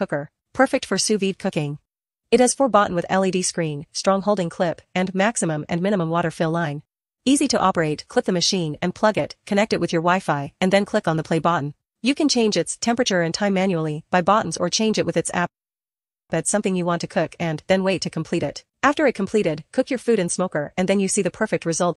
cooker, perfect for sous vide cooking. It has 4 button with LED screen, strong holding clip, and maximum and minimum water fill line. Easy to operate, clip the machine and plug it, connect it with your Wi-Fi, and then click on the play button. You can change its temperature and time manually by buttons or change it with its app. That's something you want to cook and then wait to complete it. After it completed, cook your food in smoker and then you see the perfect result.